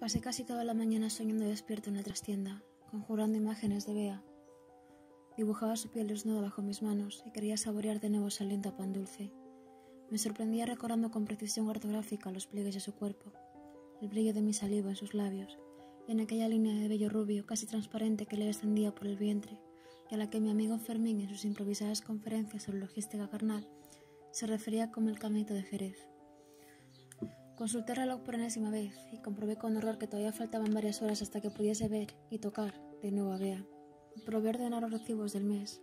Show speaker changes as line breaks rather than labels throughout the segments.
Pasé casi toda la mañana soñando despierto en la trastienda, conjurando imágenes de Bea. Dibujaba su piel desnuda bajo mis manos y quería saborear de nuevo su aliento a pan dulce. Me sorprendía recordando con precisión ortográfica los pliegues de su cuerpo, el brillo de mi saliva en sus labios y en aquella línea de vello rubio casi transparente que le descendía por el vientre y a la que mi amigo Fermín en sus improvisadas conferencias sobre logística carnal se refería como el caminito de Jerez. Consulté el reloj por enésima vez y comprobé con horror que todavía faltaban varias horas hasta que pudiese ver y tocar de nuevo a Bea. Probé ordenar los recibos del mes,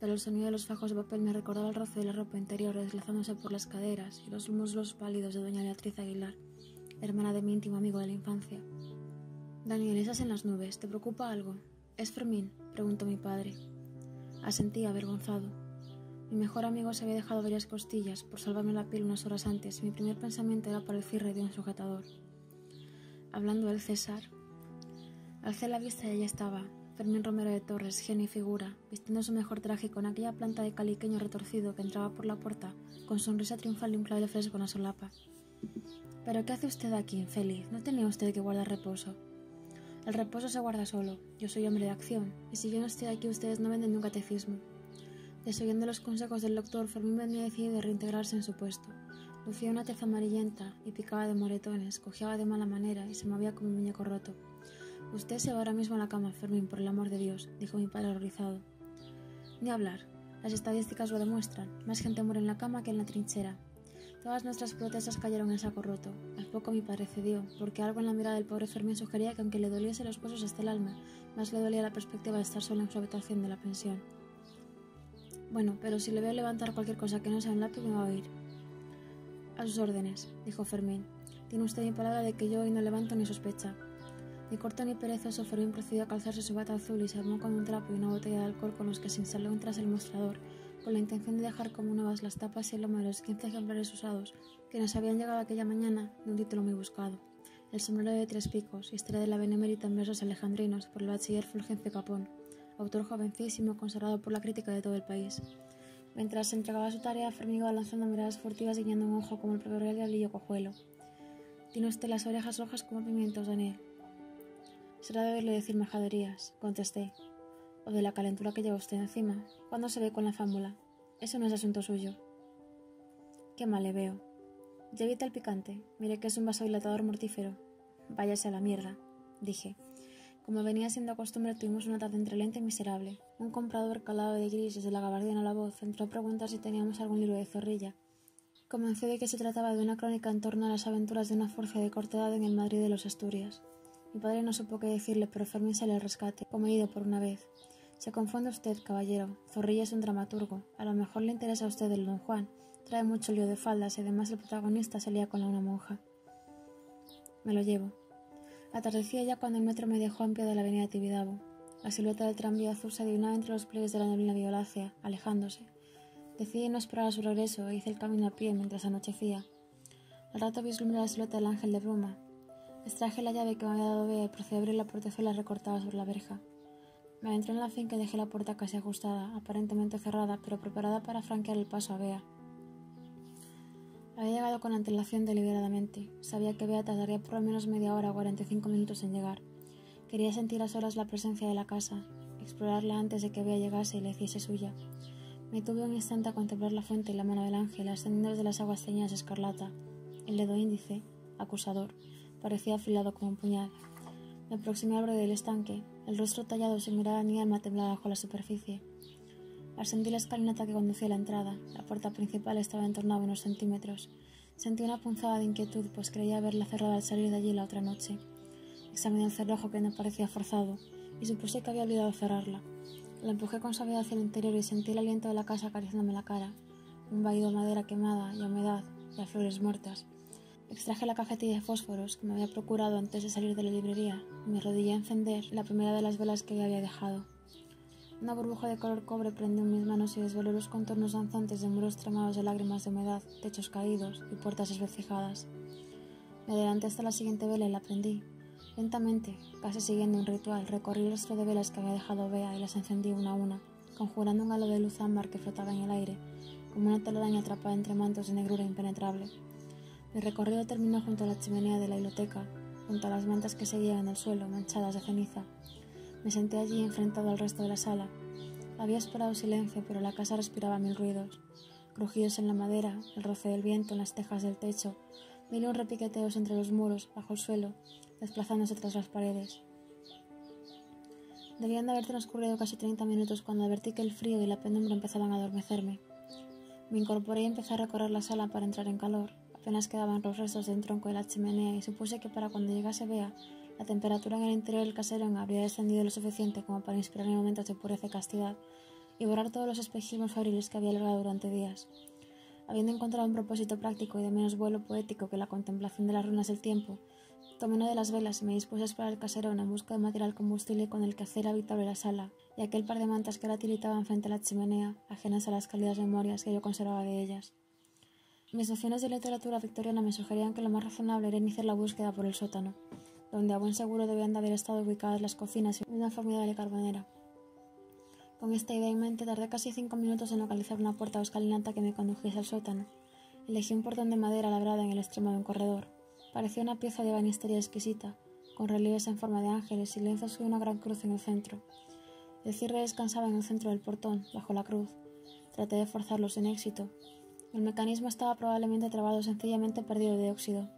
pero el sonido de los fajos de papel me recordaba el roce de la ropa interior deslizándose por las caderas y los muslos pálidos de doña Beatriz Aguilar, hermana de mi íntimo amigo de la infancia. Daniel, estás en las nubes. ¿Te preocupa algo? ¿Es Fermín? preguntó mi padre. Asentí avergonzado. Mi mejor amigo se había dejado varias costillas por salvarme la piel unas horas antes y mi primer pensamiento era para el cierre de un sujetador. Hablando del César, alcé la vista y allá estaba, Fermín Romero de Torres, genio y figura, vistiendo su mejor traje con aquella planta de caliqueño retorcido que entraba por la puerta, con sonrisa triunfal y un clavel fresco en la solapa. ¿Pero qué hace usted aquí, infeliz? ¿No tenía usted que guardar reposo? El reposo se guarda solo. Yo soy hombre de acción, y si yo no estoy aquí, ustedes no venden ni un catecismo. Desoyendo los consejos del doctor, Fermín venía decidido a reintegrarse en su puesto. Lucía una tez amarillenta y picaba de moretones, cojeaba de mala manera y se movía como un muñeco roto. Usted se va ahora mismo a la cama, Fermín, por el amor de Dios, dijo mi padre horrorizado. Ni hablar. Las estadísticas lo demuestran. Más gente muere en la cama que en la trinchera. Todas nuestras protestas cayeron en saco roto. Al poco mi padre cedió, porque algo en la mirada del pobre Fermín sugería que aunque le doliese los huesos hasta el alma, más le dolía la perspectiva de estar solo en su habitación de la pensión. Bueno, pero si le veo levantar cualquier cosa que no sea un lápiz, me va a oír. A sus órdenes, dijo Fermín. Tiene usted mi palabra de que yo hoy no levanto ni sospecha. Ni corto ni perezoso, Fermín procedió a calzarse su bata azul y se armó con un trapo y una botella de alcohol con los que se instaló tras el mostrador, con la intención de dejar como nuevas las tapas y el lomo de los quince ejemplares usados que nos habían llegado aquella mañana de un título muy buscado. El sombrero de tres picos, historia de la benemérita en versos alejandrinos por el bachiller Fulgencio Capón autor jovencísimo consagrado por la crítica de todo el país. Mientras se entregaba su tarea, Fermín iba lanzando miradas furtivas y guiando un ojo como el proverbial diablillo cojuelo. Tiene usted las orejas rojas como pimientos, Daniel. Será de oírle decir majaderías, contesté. O de la calentura que lleva usted encima. ¿Cuándo se ve con la fámula? Eso no es asunto suyo. Qué mal le veo. Ya evita el picante. Mire que es un vasodilatador mortífero. Váyase a la mierda, dije. Como venía siendo costumbre, tuvimos una tarde entre lenta y miserable. Un comprador calado de gris desde la gabardina a la voz entró a preguntar si teníamos algún libro de zorrilla. Comencé de que se trataba de una crónica en torno a las aventuras de una fuerza de cortedad en el Madrid de los Asturias. Mi padre no supo qué decirle, pero Fermín salió al rescate, como he ido por una vez. Se confunde usted, caballero. Zorrilla es un dramaturgo. A lo mejor le interesa a usted el Don Juan. Trae mucho lío de faldas y además el protagonista salía con la una monja. Me lo llevo. Atardecía ya cuando el metro me dejó en pie de la avenida Tibidabo. La silueta del tranvía azul se adivinaba entre los pliegues de la neblina violácea, alejándose. Decidí no esperar a su regreso e hice el camino a pie mientras anochecía. Al rato vislumbré la silueta del ángel de bruma. Extraje la llave que me había dado Bea y procedí a abrir la portezuela recortada sobre la verja. Me adentré en la finca y dejé la puerta casi ajustada, aparentemente cerrada, pero preparada para franquear el paso a Bea. Había llegado con antelación deliberadamente. Sabía que Bea tardaría por lo menos media hora o 45 minutos en llegar. Quería sentir a solas la presencia de la casa, explorarla antes de que Bea llegase y le hiciese suya. Me tuve un instante a contemplar la fuente y la mano del ángel ascendiendo desde las aguas teñidas de escarlata. El dedo índice, acusador, parecía afilado como un puñal. Me aproximé al borde del estanque, el rostro tallado sin mirada ni alma temblaba bajo la superficie. Ascendí la escalinata que conducía a la entrada. La puerta principal estaba entornada unos centímetros. Sentí una punzada de inquietud, pues creía haberla cerrado al salir de allí la otra noche. Examiné el cerrojo que no parecía forzado y supuse que había olvidado cerrarla. La empujé con suavidad hacia el interior y sentí el aliento de la casa acariciándome la cara. Un vaído de madera quemada y humedad y a flores muertas. Extraje la cajetilla de fósforos que me había procurado antes de salir de la librería y me arrodillé a encender la primera de las velas que había dejado. Una burbuja de color cobre prendió en mis manos y desveló los contornos danzantes de muros tramados de lágrimas de humedad, techos caídos y puertas desvecijadas. Me adelanté hasta la siguiente vela y la prendí. Lentamente, casi siguiendo un ritual, recorrí el resto de velas que había dejado Bea y las encendí una a una, conjurando un halo de luz ámbar que flotaba en el aire, como una telaraña atrapada entre mantos de negrura impenetrable. Mi recorrido terminó junto a la chimenea de la biblioteca, junto a las mantas que seguían en el suelo, manchadas de ceniza. Me senté allí enfrentado al resto de la sala. Había esperado silencio, pero la casa respiraba mil ruidos. Crujidos en la madera, el roce del viento en las tejas del techo, mil un repiqueteos entre los muros, bajo el suelo, desplazándose tras las paredes. Debían de haber transcurrido casi treinta minutos cuando advertí que el frío y la penumbra empezaban a adormecerme. Me incorporé y empecé a recorrer la sala para entrar en calor. Apenas quedaban los restos del tronco de la chimenea y supuse que para cuando llegase Bea, la temperatura en el interior del caserón habría descendido lo suficiente como para inspirarme momentos de pureza y castidad y borrar todos los espejismos fabriles que había alargado durante días. Habiendo encontrado un propósito práctico y de menos vuelo poético que la contemplación de las ruinas del tiempo, tomé una de las velas y me dispuse a explorar el caserón en busca de material combustible con el que hacer habitable la sala y aquel par de mantas que ahora tiritaban frente a la chimenea, ajenas a las cálidas memorias que yo conservaba de ellas. Mis nociones de literatura victoriana me sugerían que lo más razonable era iniciar la búsqueda por el sótano, donde a buen seguro debían de haber estado ubicadas las cocinas y una formidable carbonera. Con esta idea en mente tardé casi cinco minutos en localizar una puerta o escalinata que me condujese al sótano. Elegí un portón de madera labrada en el extremo de un corredor. Parecía una pieza de banistería exquisita, con relieves en forma de ángeles y lienzos y una gran cruz en el centro. El cierre descansaba en el centro del portón, bajo la cruz. Traté de forzarlo sin éxito, el mecanismo estaba probablemente trabado sencillamente perdido de óxido.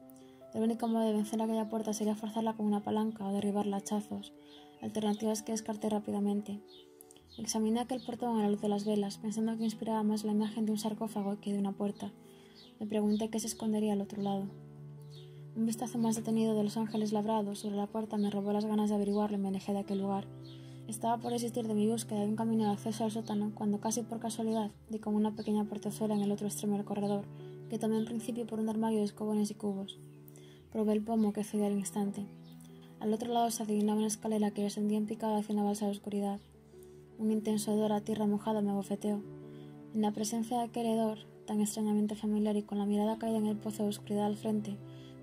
El único modo de vencer aquella puerta sería forzarla con una palanca o derribarla a hachazos, alternativas que descarté rápidamente. Examiné aquel portón a la luz de las velas, pensando que inspiraba más la imagen de un sarcófago que de una puerta. Me pregunté qué se escondería al otro lado. Un vistazo más detenido de los ángeles labrados sobre la puerta me robó las ganas de averiguarlo y me alejé de aquel lugar. Estaba por existir de mi búsqueda de un camino de acceso al sótano cuando casi por casualidad di con una pequeña portezuela en el otro extremo del corredor, que tomé en principio por un armario de escobones y cubos. Probé el pomo que cedió al instante. Al otro lado se adivinaba una escalera que descendía en picado hacia una balsa de oscuridad. Un intenso hedor a tierra mojada me bofeteó. En la presencia de aquel hedor, tan extrañamente familiar y con la mirada caída en el pozo de oscuridad al frente,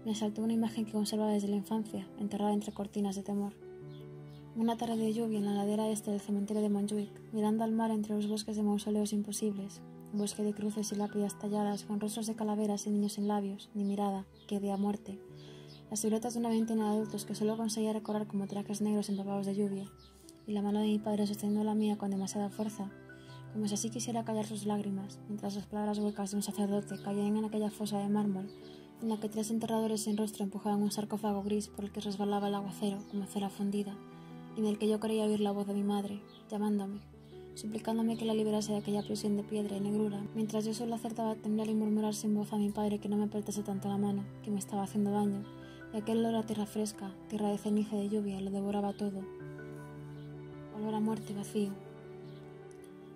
me asaltó una imagen que conservaba desde la infancia, enterrada entre cortinas de temor. Una tarde de lluvia en la ladera este del cementerio de Montjuic, mirando al mar entre los bosques de mausoleos imposibles, bosque de cruces y lápidas talladas con rostros de calaveras y niños en labios, ni mirada, que de a muerte, las siluetas de una veintena de adultos que solo conseguía recorrer como trajes negros empapados de lluvia, y la mano de mi padre sosteniendo la mía con demasiada fuerza, como si así quisiera callar sus lágrimas, mientras las palabras huecas de un sacerdote caían en aquella fosa de mármol, en la que tres enterradores sin rostro empujaban un sarcófago gris por el que resbalaba el aguacero como cera fundida, en el que yo creía oír la voz de mi madre, llamándome, suplicándome que la liberase de aquella prisión de piedra y negrura, mientras yo solo acertaba a temblar y murmurar sin voz a mi padre que no me apretase tanto la mano, que me estaba haciendo daño, y aquel olor a tierra fresca, tierra de ceniza de lluvia, lo devoraba todo. Olor a muerte vacío.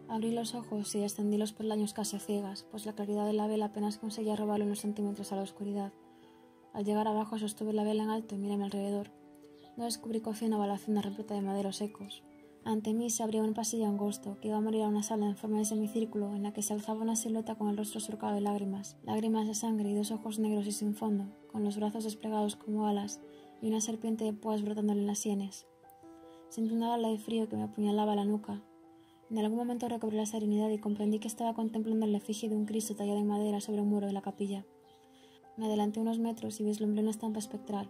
Abrí los ojos y descendí los peldaños casi ciegas, pues la claridad de la vela apenas conseguía robarle unos centímetros a la oscuridad. Al llegar abajo sostuve la vela en alto y miré alrededor. No descubrí cocina o balacena repleta de maderos secos. Ante mí se abría un pasillo angosto que iba a morir a una sala en forma de semicírculo en la que se alzaba una silueta con el rostro surcado de lágrimas, lágrimas de sangre y dos ojos negros y sin fondo, con los brazos desplegados como alas y una serpiente de púas brotándole en las sienes. Sentí una bala de frío que me apuñalaba la nuca. En algún momento recobré la serenidad y comprendí que estaba contemplando el efigie de un Cristo tallado en madera sobre un muro de la capilla. Me adelanté unos metros y vislumbré una estampa espectral,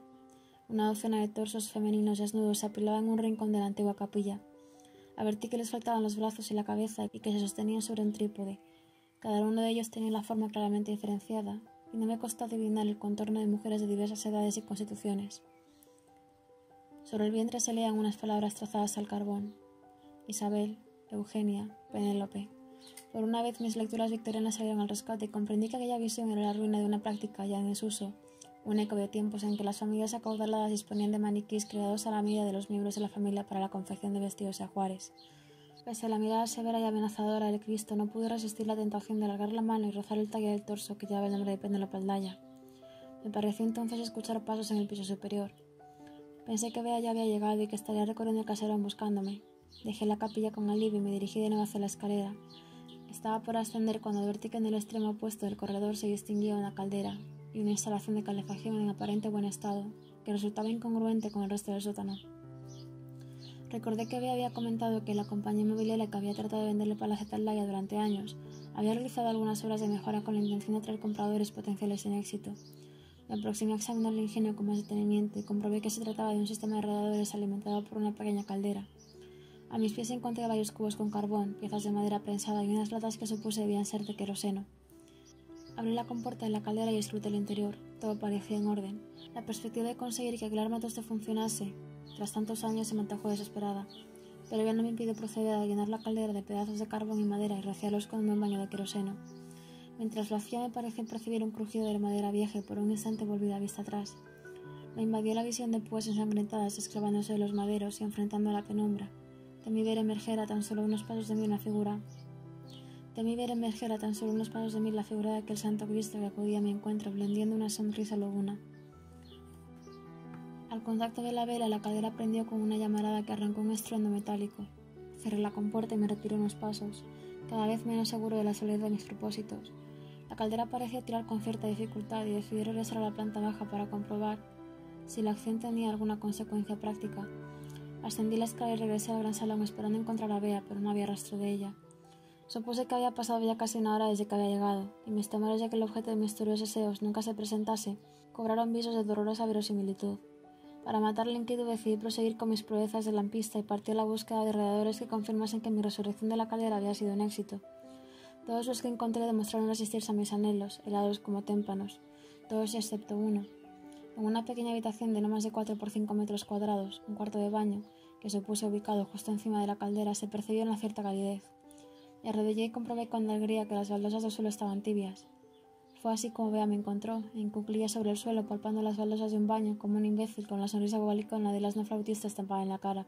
una docena de torsos femeninos desnudos se apilaban en un rincón de la antigua capilla. Avertí que les faltaban los brazos y la cabeza y que se sostenían sobre un trípode. Cada uno de ellos tenía la forma claramente diferenciada, y no me costó adivinar el contorno de mujeres de diversas edades y constituciones. Sobre el vientre se leían unas palabras trazadas al carbón. Isabel, Eugenia, Penélope. Por una vez mis lecturas victorianas salieron al rescate y comprendí que aquella visión era la ruina de una práctica ya en desuso, un eco de tiempos en que las familias acaudaladas disponían de maniquís creados a la medida de los miembros de la familia para la confección de vestidos y ajuares. Pese a la mirada severa y amenazadora del Cristo, no pude resistir la tentación de alargar la mano y rozar el talle del torso que llevaba el nombre de Penélope Aldaya. Me pareció entonces escuchar pasos en el piso superior. Pensé que Bea ya había llegado y que estaría recorriendo el caserón buscándome. Dejé la capilla con alivio y me dirigí de nuevo hacia la escalera. Estaba por ascender cuando advertí que en el extremo opuesto del corredor se distinguía una caldera, y una instalación de calefacción en aparente buen estado, que resultaba incongruente con el resto del sótano. Recordé que había comentado que la compañía inmobiliaria que había tratado de venderle Palacio Talaya durante años había realizado algunas obras de mejora con la intención de atraer compradores potenciales sin éxito. Me aproximé a examinar el ingenio con más detenimiento y comprobé que se trataba de un sistema de radiadores alimentado por una pequeña caldera. A mis pies encontré varios cubos con carbón, piezas de madera prensada y unas latas que supuse debían ser de queroseno. Abrí la compuerta de la caldera y escruté el interior. Todo parecía en orden. La perspectiva de conseguir que aquel armatoste funcionase, tras tantos años, se me antojó desesperada. Pero ya no me impidió proceder a llenar la caldera de pedazos de carbón y madera y rociarlos con un baño de queroseno. Mientras lo hacía me pareció percibir un crujido de madera vieja y por un instante volví la vista atrás. Me invadió la visión de pues ensangrentadas esclavándose de los maderos y enfrentando a la penumbra. Temí ver emerger a tan solo unos pasos de mí una figura. Temí ver emerger a tan solo unos pasos de mí la figura de aquel santo Cristo que acudía a mi encuentro, blendiendo una sonrisa loguna. Al contacto de la vela, la cadera prendió con una llamarada que arrancó un estruendo metálico. Cerré la compuerta y me retiré unos pasos, cada vez menos seguro de la soledad de mis propósitos. La caldera parecía tirar con cierta dificultad y decidí regresar a la planta baja para comprobar si la acción tenía alguna consecuencia práctica. Ascendí la escalera y regresé al gran salón esperando encontrar a Bea, pero no había rastro de ella. Supuse que había pasado ya casi una hora desde que había llegado, y mis temores de que el objeto de mis turbios deseos nunca se presentase cobraron visos de dolorosa verosimilitud. Para matar la inquietud decidí proseguir con mis proezas de lampista y partí a la búsqueda de alrededores que confirmasen que mi resurrección de la caldera había sido un éxito. Todos los que encontré demostraron resistirse a mis anhelos, helados como témpanos, todos excepto uno. En una pequeña habitación de no más de 4 por 5 metros cuadrados, un cuarto de baño, que se puso ubicado justo encima de la caldera, se percibió una cierta calidez. Me arrodillé y comprobé con alegría que las baldosas del suelo estaban tibias. Fue así como Bea me encontró, en cuclillas sobre el suelo, palpando las baldosas de un baño, como un imbécil con la sonrisa bobalicona de las no flautistas estampada en la cara.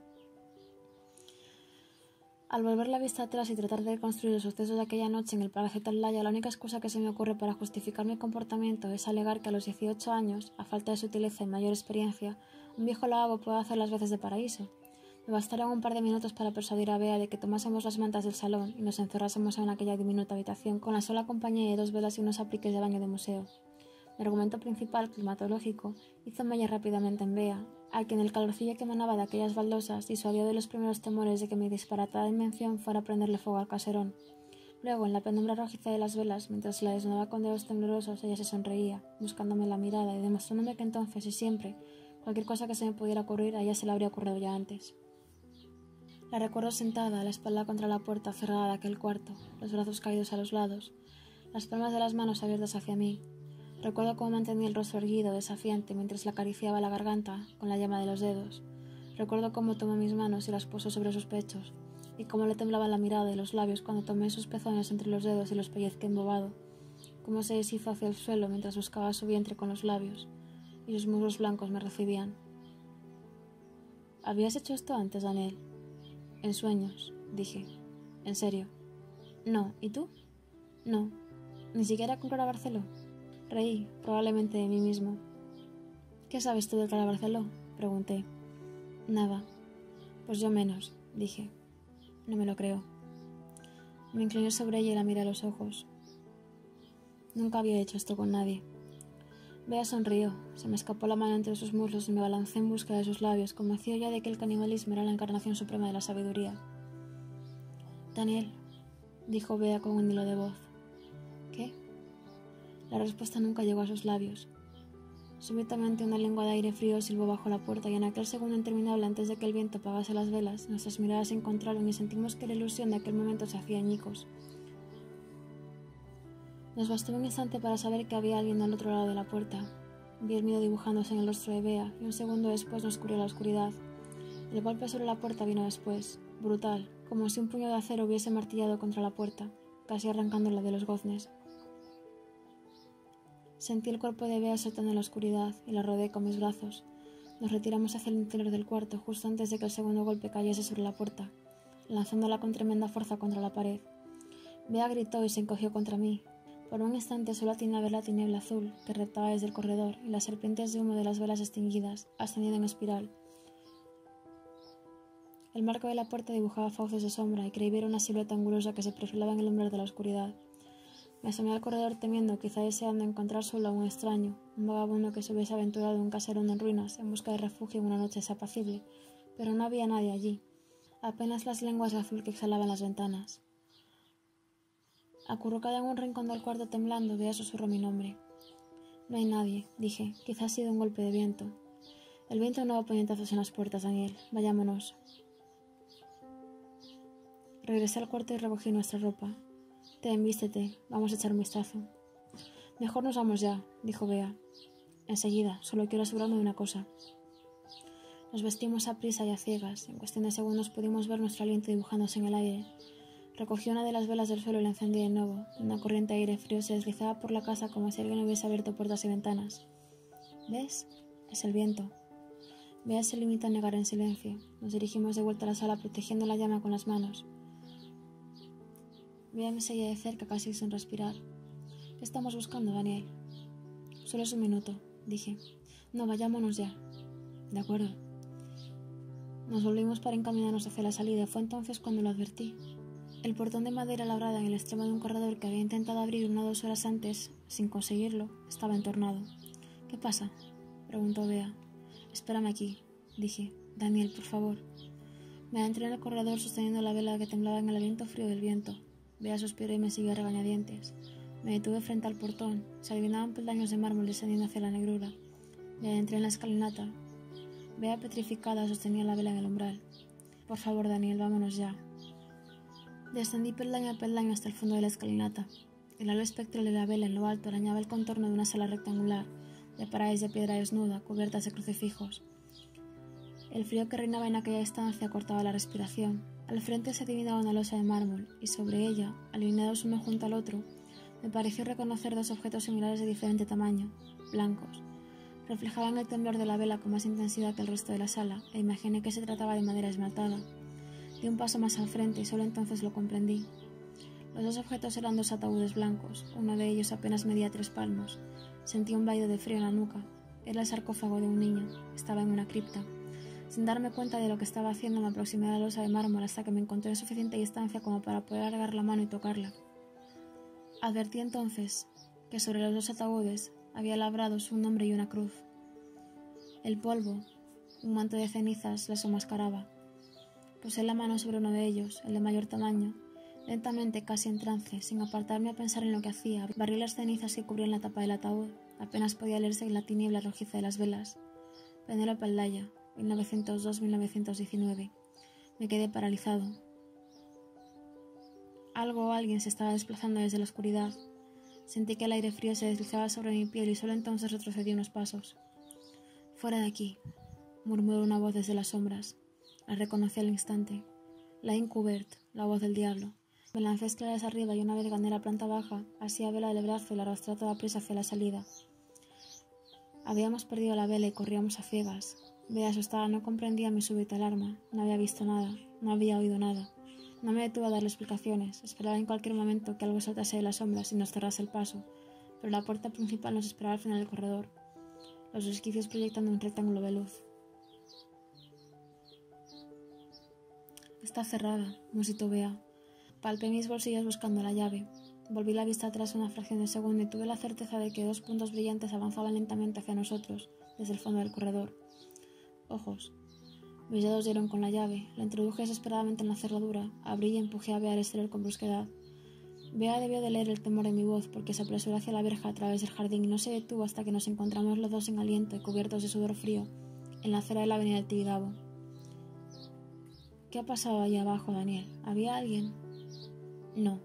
Al volver la vista atrás y tratar de reconstruir los sucesos de aquella noche en el Palacio Talaya, la única excusa que se me ocurre para justificar mi comportamiento es alegar que a los 18 años, a falta de sutileza y mayor experiencia, un viejo lavabo puede hacer las veces de paraíso. Me bastaron un par de minutos para persuadir a Bea de que tomásemos las mantas del salón y nos encerrásemos en aquella diminuta habitación con la sola compañía de dos velas y unos apliques de baño de museo. Mi argumento principal, climatológico, hizo mella rápidamente en Bea, a quien el calorcillo que emanaba de aquellas baldosas disuadió de los primeros temores de que mi disparatada invención fuera a prenderle fuego al caserón. Luego, en la penumbra rojiza de las velas, mientras la desnudaba con dedos temblorosos, ella se sonreía, buscándome la mirada y demostrándome que entonces y siempre, cualquier cosa que se me pudiera ocurrir, a ella se le habría ocurrido ya antes. La recuerdo sentada, la espalda contra la puerta cerrada de aquel cuarto, los brazos caídos a los lados, las palmas de las manos abiertas hacia mí, Recuerdo cómo mantenía el rostro erguido, desafiante, mientras le acariciaba la garganta con la llama de los dedos. Recuerdo cómo tomó mis manos y las puso sobre sus pechos, y cómo le temblaba la mirada y los labios cuando tomé sus pezones entre los dedos y los pellizqué embobado. Cómo se deshizo hacia el suelo mientras buscaba su vientre con los labios, y sus muslos blancos me recibían. ¿Habías hecho esto antes, Daniel? En sueños, dije. ¿En serio? No. ¿Y tú? No. ¿Ni siquiera con Clara Barceló? Reí, probablemente de mí mismo. ¿Qué sabes tú de Clara Barceló? pregunté. Nada. Pues yo menos, dije. No me lo creo. Me incliné sobre ella y la miré a los ojos. Nunca había hecho esto con nadie. Bea sonrió, se me escapó la mano entre sus muslos y me balancé en busca de sus labios, convencido ya de que el canibalismo era la encarnación suprema de la sabiduría. Daniel, dijo Bea con un hilo de voz. ¿Qué? La respuesta nunca llegó a sus labios. Súbitamente una lengua de aire frío silbó bajo la puerta y en aquel segundo interminable antes de que el viento apagase las velas, nuestras miradas se encontraron y sentimos que la ilusión de aquel momento se hacía añicos. Nos bastó un instante para saber que había alguien al otro lado de la puerta. Vi el miedo dibujándose en el rostro de Bea y un segundo después nos cubrió la oscuridad. El golpe sobre la puerta vino después, brutal, como si un puño de acero hubiese martillado contra la puerta, casi arrancándola de los goznes. Sentí el cuerpo de Bea saltando en la oscuridad y la rodeé con mis brazos. Nos retiramos hacia el interior del cuarto justo antes de que el segundo golpe cayese sobre la puerta, lanzándola con tremenda fuerza contra la pared. Bea gritó y se encogió contra mí. Por un instante solo atiné a ver la tiniebla azul que reptaba desde el corredor y las serpientes de humo de las velas extinguidas, ascendiendo en espiral. El marco de la puerta dibujaba fauces de sombra y creí ver una silueta angulosa que se perfilaba en el umbral de la oscuridad. Me asomé al corredor temiendo, quizá deseando encontrar solo a un extraño, un vagabundo que se hubiese aventurado en un caserón en ruinas en busca de refugio en una noche desapacible, pero no había nadie allí, apenas las lenguas de azul que exhalaban las ventanas. Acurrucada en un rincón del cuarto temblando, Bea susurró mi nombre. No hay nadie, dije. Quizás ha sido un golpe de viento. El viento no da puñetazos en las puertas, Daniel. Vayámonos. Regresé al cuarto y recogí nuestra ropa. Te envístete, vamos a echar un vistazo. Mejor nos vamos ya, dijo Bea. Enseguida, solo quiero asegurarme de una cosa. Nos vestimos a prisa y a ciegas. En cuestión de segundos pudimos ver nuestro aliento dibujándose en el aire. Recogí una de las velas del suelo y la encendí de nuevo. Una corriente de aire frío se deslizaba por la casa como si alguien hubiese abierto puertas y ventanas. ¿Ves? Es el viento. Bea se limita a negar en silencio. Nos dirigimos de vuelta a la sala protegiendo la llama con las manos. Bea me seguía de cerca casi sin respirar. ¿Qué estamos buscando, Daniel? Solo es un minuto, dije. No, vayámonos ya. De acuerdo. Nos volvimos para encaminarnos hacia la salida. Fue entonces cuando lo advertí. El portón de madera labrada en el extremo de un corredor que había intentado abrir una o dos horas antes, sin conseguirlo, estaba entornado. ¿Qué pasa? preguntó Bea. Espérame aquí, dije. Daniel, por favor. Me adentré en el corredor sosteniendo la vela que temblaba en el aliento frío del viento. Bea suspiró y me siguió a regañadientes. Me detuve frente al portón. Se adivinaban peldaños de mármol descendiendo hacia la negrura. Me adentré en la escalinata, Vea petrificada sostenía la vela en el umbral. Por favor, Daniel, vámonos ya. Descendí peldaño a peldaño hasta el fondo de la escalinata. El halo espectral de la vela en lo alto arañaba el contorno de una sala rectangular, de paredes de piedra desnuda, cubiertas de crucifijos. El frío que reinaba en aquella estancia cortaba la respiración. Al frente se adivinaba una losa de mármol, y sobre ella, alineados uno junto al otro, me pareció reconocer dos objetos similares de diferente tamaño, blancos, reflejaban el temblor de la vela con más intensidad que el resto de la sala, e imaginé que se trataba de madera esmaltada. Di un paso más al frente y solo entonces lo comprendí. Los dos objetos eran dos ataúdes blancos, uno de ellos apenas medía tres palmos. Sentí un vaído de frío en la nuca. Era el sarcófago de un niño. Estaba en una cripta. Sin darme cuenta de lo que estaba haciendo, me aproximé a la losa de mármol hasta que me encontré en suficiente distancia como para poder alargar la mano y tocarla. Advertí entonces que sobre los dos ataúdes había labrados un nombre y una cruz. El polvo, un manto de cenizas, las enmascaraba. Puse la mano sobre uno de ellos, el de mayor tamaño. Lentamente, casi en trance, sin apartarme a pensar en lo que hacía, barrí las cenizas que cubrían la tapa del ataúd. Apenas podía leerse en la tiniebla rojiza de las velas. Penélope Aldaya, 1902-1919. Me quedé paralizado. Algo o alguien se estaba desplazando desde la oscuridad. Sentí que el aire frío se deslizaba sobre mi piel y solo entonces retrocedí unos pasos. Fuera de aquí, murmuró una voz desde las sombras. La reconocí al instante. La Incubert, la voz del diablo. Me lancé escaleras arriba y una vez gané la planta baja, así a vela del brazo y la arrastré toda prisa hacia la salida. Habíamos perdido la vela y corríamos a ciegas. Bea asustada no comprendía mi súbita alarma, no había visto nada, no había oído nada. No me detuve a darle explicaciones, esperaba en cualquier momento que algo saltase de las sombras y nos cerrase el paso, pero la puerta principal nos esperaba al final del corredor, los resquicios proyectando un rectángulo de luz. Está cerrada, musitó Bea. Palpé mis bolsillos buscando la llave. Volví la vista atrás una fracción de segundo y tuve la certeza de que dos puntos brillantes avanzaban lentamente hacia nosotros, desde el fondo del corredor. Ojos, mis dedos dieron con la llave, la introduje desesperadamente en la cerradura, abrí y empujé a Bea al exterior con brusquedad. Bea debió de leer el temor de mi voz porque se apresuró hacia la verja a través del jardín y no se detuvo hasta que nos encontramos los dos sin aliento y cubiertos de sudor frío, en la acera de la avenida del Tibidabo. ¿Qué ha pasado allá abajo, Daniel? ¿Había alguien? No.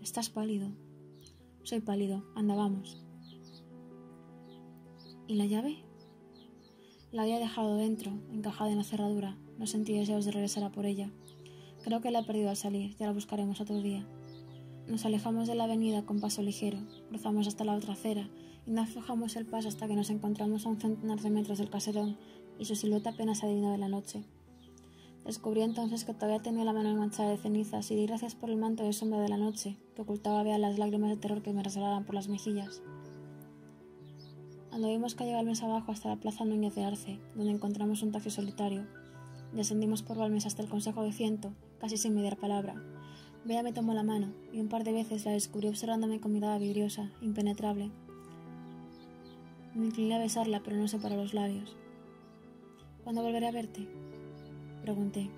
Estás pálido. Soy pálido. Anda, vamos. ¿Y la llave? La había dejado dentro, encajada en la cerradura. No sentí deseos de regresar a por ella. Creo que la he perdido al salir, ya la buscaremos otro día. Nos alejamos de la avenida con paso ligero, cruzamos hasta la otra acera y no aflojamos el paso hasta que nos encontramos a un centenar de metros del caserón y su silueta apenas adivinaba en la noche. Descubrí entonces que todavía tenía la mano manchada de cenizas y di gracias por el manto de sombra de la noche que ocultaba a las lágrimas de terror que me resbalaban por las mejillas. Anduvimos calle Balmes abajo hasta la plaza Núñez de Arce, donde encontramos un taxi solitario. Descendimos por Balmes hasta el Consejo de Ciento, casi sin mediar palabra. Bea me tomó la mano, y un par de veces la descubrí observándome con mirada vidriosa, impenetrable. Me incliné a besarla, pero no separó los labios. ¿Cuándo volveré a verte? Pregunté.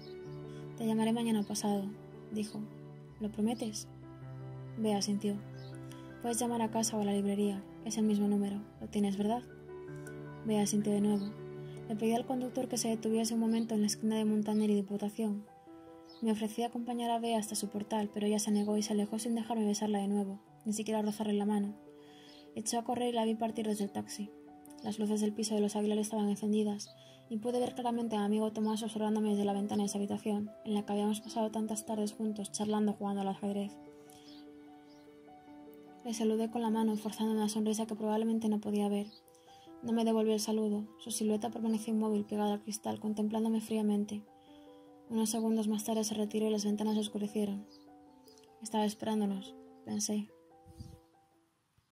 Te llamaré mañana pasado, dijo. ¿Lo prometes? Bea sintió. Puedes llamar a casa o a la librería. Es el mismo número. Lo tienes, ¿verdad? Bea sintió de nuevo. Le pedí al conductor que se detuviese un momento en la esquina de Montaner y Diputación. Me ofrecí a acompañar a Bea hasta su portal, pero ella se negó y se alejó sin dejarme besarla de nuevo, ni siquiera rozarle la mano. Echó a correr y la vi partir desde el taxi. Las luces del piso de los Aguilar estaban encendidas y pude ver claramente a mi amigo Tomás observándome desde la ventana de esa habitación, en la que habíamos pasado tantas tardes juntos charlando jugando al ajedrez. Le saludé con la mano, forzando una sonrisa que probablemente no podía ver. No me devolvió el saludo. Su silueta permaneció inmóvil, pegada al cristal, contemplándome fríamente. Unos segundos más tarde se retiró y las ventanas se oscurecieron. Estaba esperándonos, pensé.